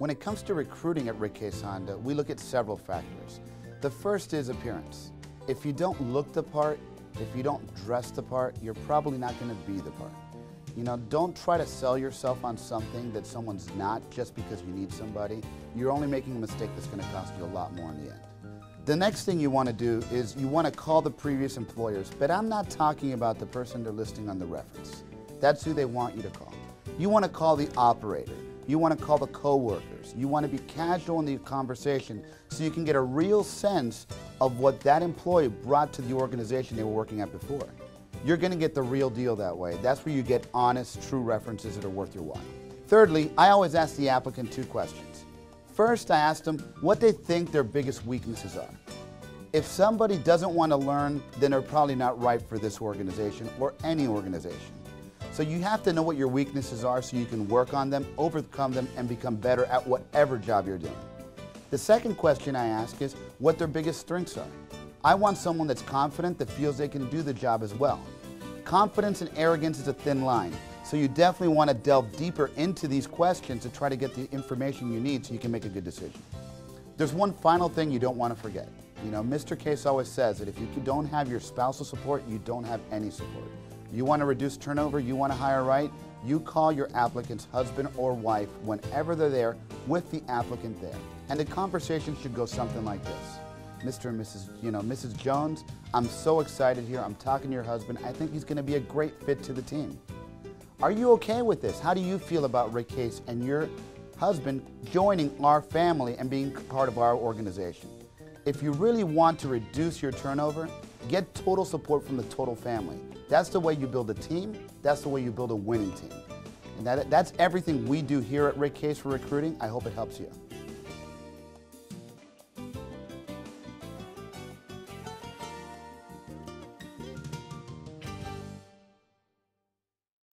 When it comes to recruiting at Rick Honda, we look at several factors. The first is appearance. If you don't look the part, if you don't dress the part, you're probably not going to be the part. You know, don't try to sell yourself on something that someone's not just because you need somebody. You're only making a mistake that's going to cost you a lot more in the end. The next thing you want to do is you want to call the previous employers, but I'm not talking about the person they're listing on the reference. That's who they want you to call. You want to call the operator. You want to call the coworkers. You want to be casual in the conversation so you can get a real sense of what that employee brought to the organization they were working at before. You're going to get the real deal that way. That's where you get honest, true references that are worth your while. Thirdly, I always ask the applicant two questions. First, I ask them what they think their biggest weaknesses are. If somebody doesn't want to learn, then they're probably not right for this organization or any organization. So you have to know what your weaknesses are so you can work on them, overcome them, and become better at whatever job you're doing. The second question I ask is what their biggest strengths are. I want someone that's confident that feels they can do the job as well. Confidence and arrogance is a thin line, so you definitely want to delve deeper into these questions to try to get the information you need so you can make a good decision. There's one final thing you don't want to forget. You know, Mr. Case always says that if you don't have your spousal support, you don't have any support. You want to reduce turnover, you want to hire right, you call your applicant's husband or wife whenever they're there with the applicant there. And the conversation should go something like this. Mr. and Mrs. You know, Mrs. Jones, I'm so excited here. I'm talking to your husband. I think he's going to be a great fit to the team. Are you okay with this? How do you feel about Rick Case and your husband joining our family and being part of our organization? If you really want to reduce your turnover, get total support from the total family. That's the way you build a team. That's the way you build a winning team. And that, that's everything we do here at Rick Case for recruiting. I hope it helps you.